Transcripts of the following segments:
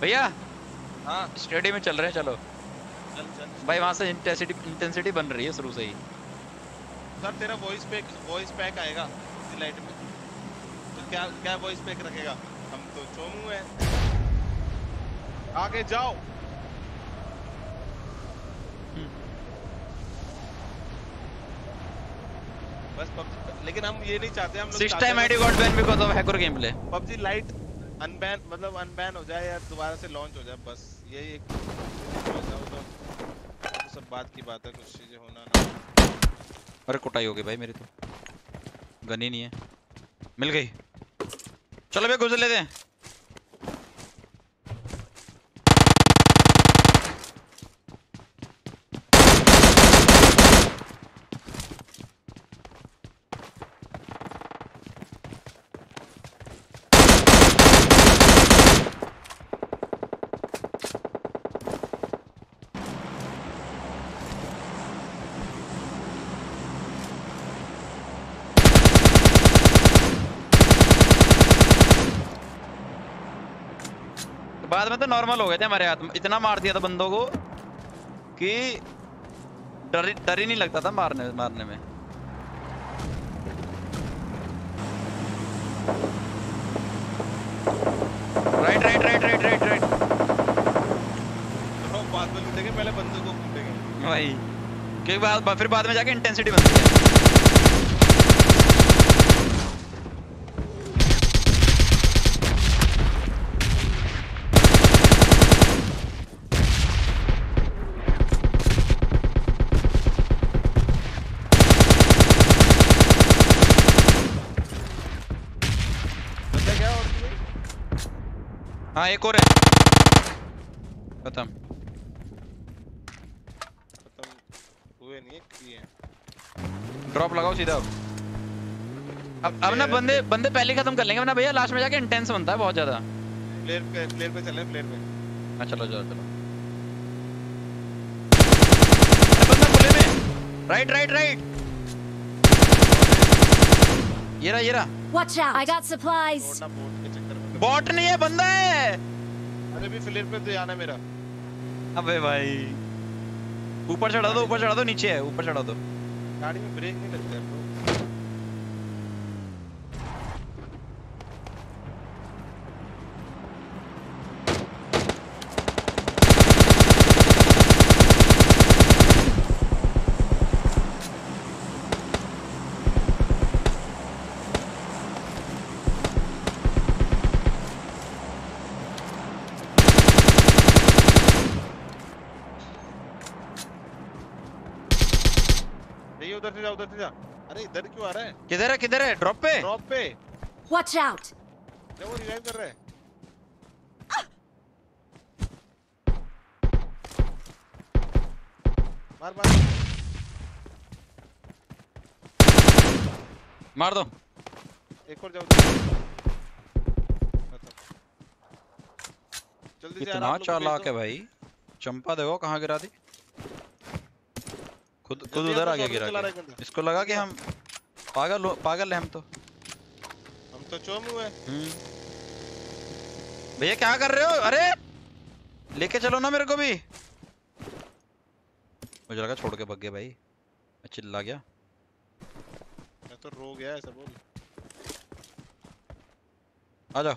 भैया हाँ। स्टेडियम में चल रहे हैं चलो। चल चल। भाई वहाँ से इंटेंसिटी इंटेंसिटी बन रही है शुरू से ही। सर तेरा वॉइस पैक वॉइस पैक आएगा लाइट में। तो क्या क्या वॉइस पैक रखेगा? हम तो चोमू हैं। आगे जाओ। बस PUBG लेकिन हम ये नहीं चाहते हम लोग six time ID got ban because of hacker game play PUBG lite unban मतलब अनबैन हो जाए या दोबारा से लॉन्च हो जाए, बस यही एक सब बात की बात है, कुछ चीज़ें होना ना अरे कुटाई हो गई भाई मेरी तो। गन ही नहीं है। मिल गई। चलो भाई गुजर लेते हैं। बाद में तो नॉर्मल हो गए थे हमारे हाथ में। इतना मार दिया था बंदों को कि डर डर ही नहीं लगता था मारने मारने में। Right right right right right right तो बाद में लूटेंगे पहले बंदों को कूटेंगे भाई क्योंकि बाद फिर बाद में जाके इंटेंसिटी बनती है। हाँ एक और है। खत्म। खत्म हुए नहीं है। किए ड्रॉप लगाओ सीधा। अब अब अब ना बंदे बंदे पहले खत्म कर लेंगे वरना भैया लास्ट में जाके इंटेंस बनता है बहुत ज़्यादा। प्लेयर पे प्लेयर पे चले प्लेयर पे। हाँ चलो चलो चलो। अरे बंदा खुले में। राइट राइट राइट ये रहा ये रहा। Watch out! I got supplies. Bot नहीं है बंदा है। अरे भी प्लेयर पे तो जाना मेरा। अबे भाई। ऊपर चढ़ा दो ऊपर चढ़ा दो नीचे है ऊपर चढ़ा दो। गाड़ी में ब्रेक नहीं लगता है bro। नहीं उधर से जा उधर से जा अरे इधर क्यों आ रहा है। किधर है किधर है? ड्रॉप पे? ड्रॉप पे। Out! क्या वो रिवाइव कर रहा है। मार मार। मार दो। एक और जाओ जल्दी से आप चालाक है भाई। चंपा देखो कहाँ गिरा दी। खुद खुद उधर आ गया गिरा। इसको लगा कि हम पागल पागल है हम तो। हम तो चोम हुए। हम्म। भैया क्या कर रहे हो? अरे! लेके चलो ना मेरे को भी। मुझे लगा छोड़ के भाग गया भाई। मैं चिल्ला गया। मैं तो रो गया ऐसा बोल। आ जाओ।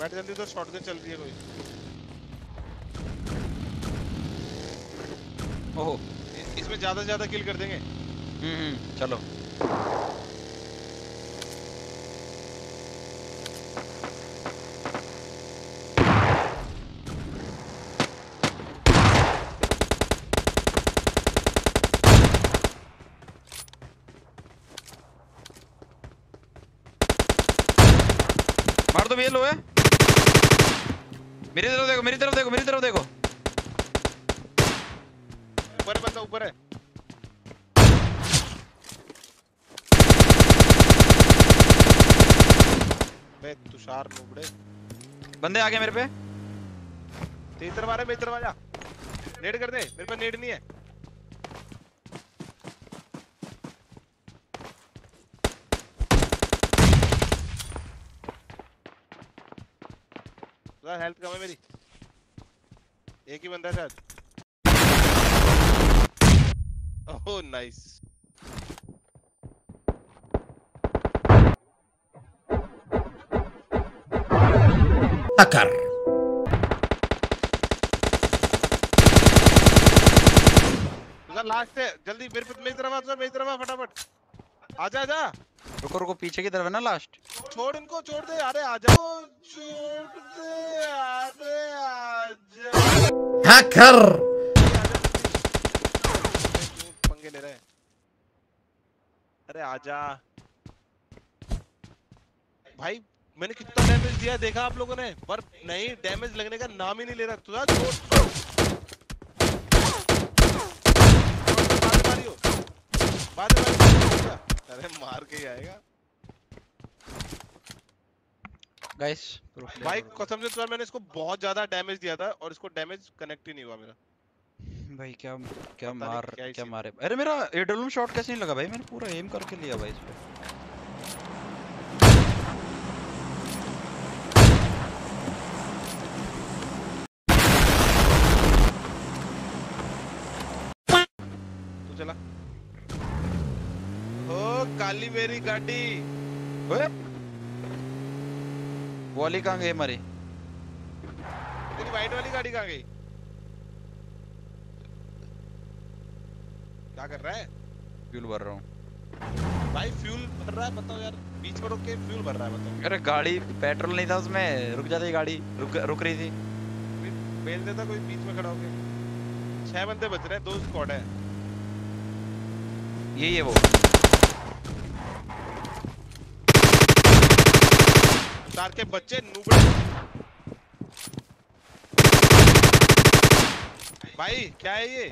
बैठ जल्दी उधर शॉटगन चल रही है कोई। ओहो। इसमें ज़्यादा से ज़्यादा किल कर देंगे। हम्म हम्म, चलो। मार दो भैया लो है मेरी तरफ़ देखो मेरी तरफ़ देखो मेरी तरफ़ देखो। ऊपर है बंदा ऊपर है। बे तुषार नुबड़े बंदे आ गए मेरे पे। तो तीतर मारे मेरी वाला। नेड कर दे मेरे पे नेड नहीं है। हेल्थ कम है मेरी। एक ही बंदा है शायद। Oh nice Takar. लास्ट है जल्दी मेरे पे मेरी तरफ़ आ मेरी तरफ़ आ फटाफट। आजा आजा रुको रुको पीछे की तरफ़ है ना लास्ट छोड़ इनको छोड़ दे अरे आजा छोड़ दे अरे आजा Takar. क्यों पंगे ले रहे हैं अरे आजा भाई मैंने कितना डैमेज दिया देखा आप लोगों ने? पर नहीं डैमेज लगने का नाम ही नहीं ले रहा तुझा। अरे मार के ही आएगा। गाइस भाई कसम से तुझा मैंने इसको बहुत ज़्यादा डैमेज दिया था और इसको डैमेज कनेक्ट ही नहीं हुआ मेरा। भाई क्या क्या मार क्या क्या मारे। अरे मेरा एडोलम शॉट कैसे नहीं लगा भाई? मैंने पूरा एम करके लिया भाई इस पे। तू चला। ओ काली मेरी गाड़ी। ओए। वॉली कहाँ गई हमारी? तेरी वाइट वाली गाड़ी कहाँ गई? क्या कर रहा है? फ्यूल भर रहा हूँ। भाई फ्यूल भर रहा है? बताओ यार। बीच में रुक के फ्यूल भर रहा है बताओ। अरे गाड़ी पेट्रोल नहीं था उसमें। रुक जाती गाड़ी। रुक रुक रही थी। बेल देता कोई बीच में खड़ा होके? छह बंदे बच रहे हैं दो स्क्वाड है। यही है वो। तार के बच्चे नूबड़े। भाई क्या है ये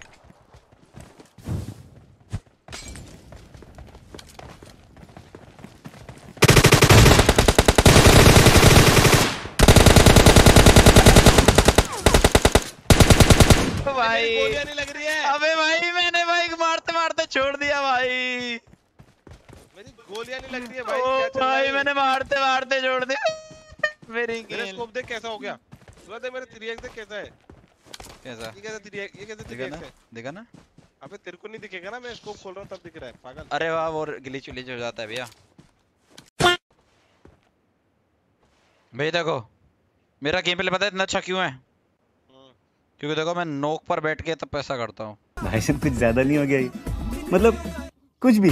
भाई मेरी गोलियाँ नहीं लग रही है अबे भाई मैंने भाई मारते मारते छोड़ दिया भाई। मेरी गोलियाँ नहीं लग रही है भाई ओ क्या है भाई? मैंने मारते मारते छोड़ दिया। मेरी मेरा स्कोप देख कैसा हो गया? सुना दे मेरा 3x देख कैसा है? कैसा? ये कैसा 3x ये कैसा देखा 3x ना है? देखा ना? अबे तेरे को नहीं दिखेगा ना मैं स्कोप खोल रहा हूँ तब दिख रहा है पागल। अरे वाह वो ग्लिच विलिच हो जाता है भैया। भाई देखो मेरा गेम प्ले पता है इतना अच्छा क्यों है? हम्म। क्योंकि देखो मैं नोक पर बैठ के तब पैसा करता हूँ। भाई कुछ ज़्यादा नहीं हो गया ये। मतलब कुछ भी।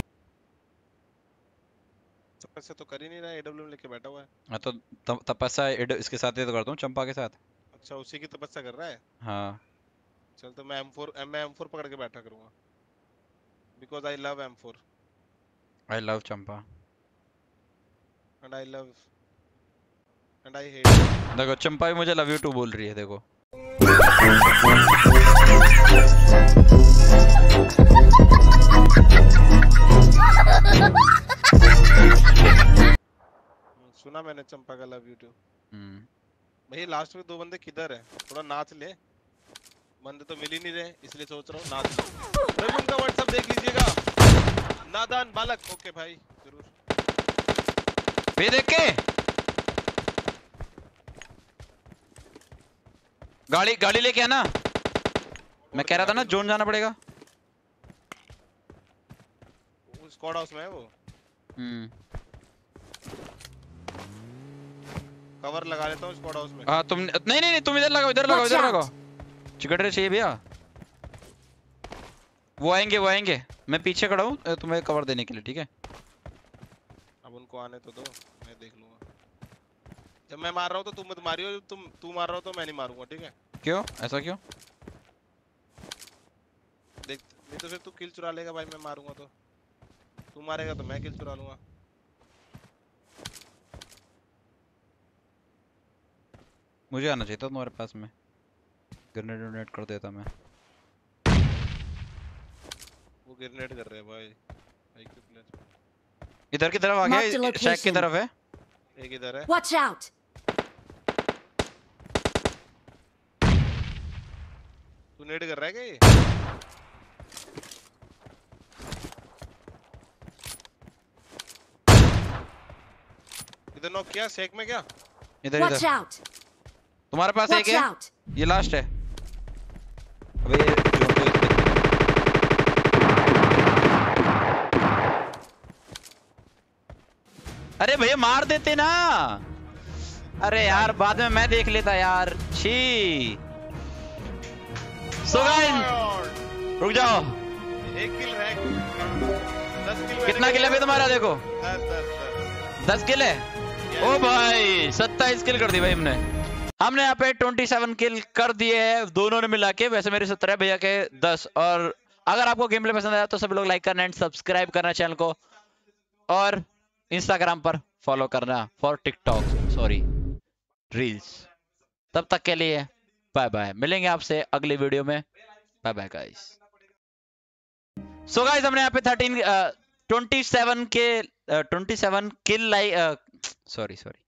तपस्या तो कर ही नहीं रहा एडब्ल्यू लेके बैठा हुआ है। मैं तो तपस्या इसके साथ ही तो करता हूँ चंपा के साथ। अच्छा उसी की तपस्या कर रहा है? हाँ। चल तो मैं M4 मैं M4 पकड़ के बैठा करूँगा। Because I love M4 I love Champa. And I love and I hate देखो चंपा भी मुझे लव यू टू बोल रही है देखो। चंपा का लव यू टू भाई लास्ट में दो बंदे किधर है? थोड़ा नाच ले। बंदे तो मिल ही नहीं रहे इसलिए सोच रहा हूँ नाच ले। रघु उनका व्हाट्सएप देख लीजिएगा। नादान बालक। ओके भाई ज़रूर। ये देख। के गाड़ी गाड़ी लेके आना। मैं कह रहा था ना जोन जाना पड़ेगा। स्क्वाड हाउस में है वो। हम्म। कवर लगा लेता हूँ स्क्वाड हाउस में। हाँ तुम नहीं नहीं नहीं तुम इधर लगाओ इधर लगाओ इधर. लगाओ। चिकटरे चाहिए भैया। वो आएँगे वो आएँगे। मैं पीछे खड़ा हूँ तुम्हें कवर देने के लिए ठीक है? अब उनको आने तो दो मैं देख लूँगा। जब मैं मार रहा हूँ तो तुम मत मारियो जब तुम तू मार रहा हो तो मैं नहीं मारूँगा ठीक है? क्यों? ऐसा क्यों? देख नहीं तो फिर तू किल चुरा लेगा भाई मैं मारूँगा तो। तू मारेगा तो मैं किल चुरा लूँगा। मुझे आना चाहिए था तुम्हारे पास में। ग्रेनेड डोनेट कर देता मैं। वो ग्रेनेड कर रहे हैं भाई। भाई क्यों प्लेयर इधर की तरफ़ आ गया शैक की तरफ़ है। एक इधर है। Watch out! तू नेड कर रहा है क्या ये? इधर नॉक किया सेक में क्या? इधर इधर। Out! तुम्हारे पास एक है? ये लास्ट है। अबे ये जो तो इस अरे भैया मार देते ना। अरे यार बाद में मैं देख लेता यार। छी। सो गाइस रुक जाओ। एक किल दस किल कितना किल है तुम्हारा? देखो। दस किल है? ओ भाई सत्ताईस किल कर दी भाई हमने। हमने यहाँ पे 27 किल कर दिए हैं, दोनों ने मिला के। वैसे मेरे सत्रह भैया के 10 और अगर आपको गेम प्ले पसंद आया तो सभी लोग लाइक करना एंड सब्सक्राइब करना चैनल को। और इंस्टाग्राम पर फॉलो करना फॉर टिकटॉक सॉरी रील्स तब तक के लिए बाय बाय मिलेंगे आपसे अगली वीडियो में। Bye bye guys so guys हमने यहाँ पे 13 27 के 27 किल लाइक सॉरी सॉरी